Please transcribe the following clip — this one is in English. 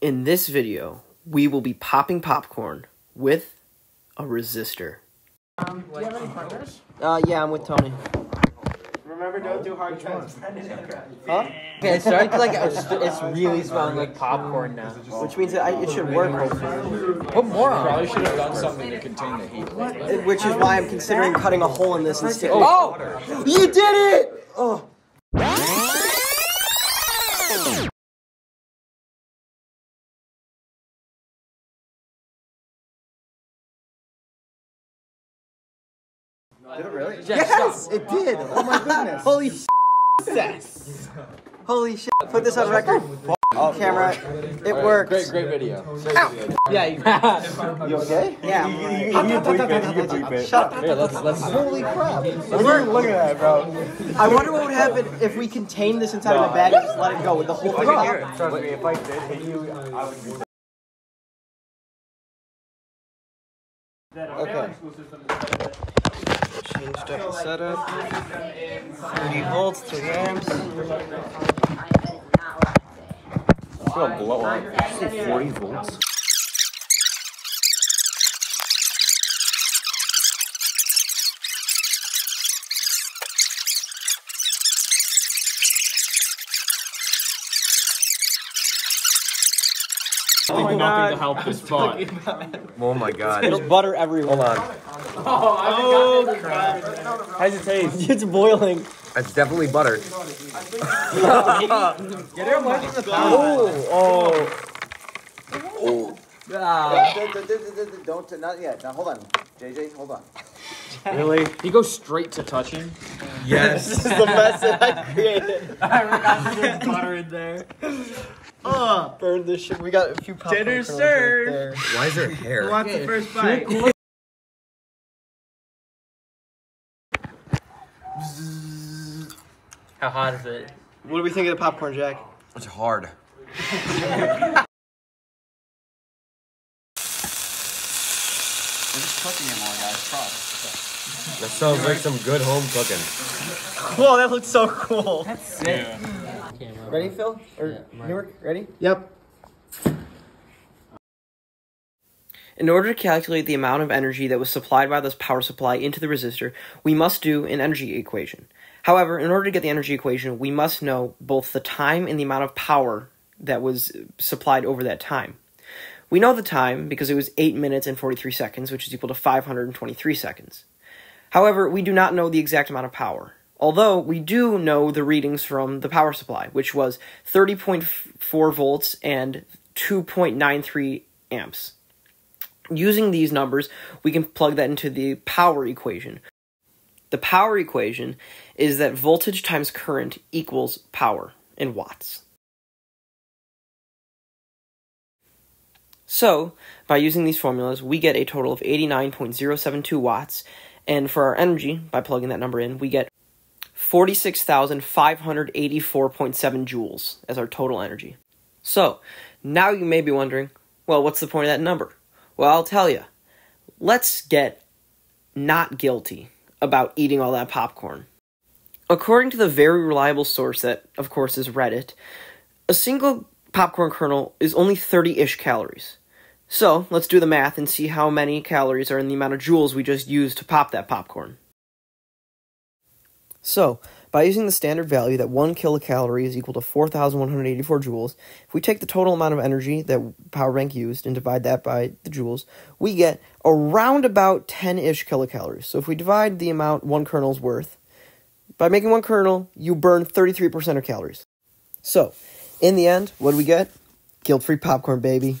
In this video, we will be popping popcorn with a resistor. Do you have any partners? Uh, yeah, I'm with Tony. Remember, don't do hard drugs. Huh? Okay, it's starting to like it's, it's really smelling like popcorn now. Which means that I, it should work, hopefully. Put more on. Probably should have done something to contain the heat. Which is why I'm considering cutting a hole in this and sticking. Oh, you did it! Did it really? Yes, it did. Oh my goodness. Holy yes. Holy shit. Put this on record. Camera. Oh, it works. Great, great video. Yeah, you You okay? Yeah. Shut up. Here, let's let's. Holy crap. Look at that, bro. I wonder what would happen if we contained this inside of a bag and just let it go with the whole thing pop. Trust me, if I did hit you, I would be. Okay. Changed up the setup. 30 volts, 3 amps. It's gonna blow up. 40 volts. Nothing to help this spot. Oh my god. There's butter everywhere. Hold on. Oh, oh crap. How's it taste? It's boiling. It's definitely butter. Get her much in the Oh, oh. Oh. Ah. Don't, not yet. Now hold on. JJ, hold on. Really? You go straight to touching. Yes. This is the mess that I created. I forgot there's butter in there. Oh, burn this shit. We got a few popcorn Dinner kernels served. Right there. Why is there hair? What's the first bite? How hot is it? What do we think of the popcorn, Jack? It's hard. We're just cooking it more, guys. Trust. That sounds like some good home cooking. Whoa, that looks so cool. That's Sick. Ready, Phil? Or Newark? Ready? Yep. In order to calculate the amount of energy that was supplied by this power supply into the resistor, we must do an energy equation. However, in order to get the energy equation, we must know both the time and the amount of power that was supplied over that time. We know the time because it was 8 minutes and 43 seconds, which is equal to 523 seconds. However, we do not know the exact amount of power. Although we do know the readings from the power supply, which was 30.4 volts and 2.93 amps. Using these numbers, we can plug that into the power equation. The power equation is that voltage times current equals power in watts. So, by using these formulas, we get a total of 89.072 watts, and for our energy, by plugging that number in, we get 46,584.7 joules as our total energy. So, now you may be wondering, well, what's the point of that number? Well, I'll tell you. Let's get not guilty about eating all that popcorn. According to the very reliable source that, of course, is Reddit, a single popcorn kernel is only 30 ish calories. So, let's do the math and see how many calories are in the amount of joules we just used to pop that popcorn. So, by using the standard value that 1 kilocalorie is equal to 4,184 joules, if we take the total amount of energy that power bank used and divide that by the joules, we get around about 10 ish kilocalories. So, if we divide the amount one kernel is worth, by making one kernel, you burn 33% of calories. So, in the end, what do we get? Guilt free popcorn, baby.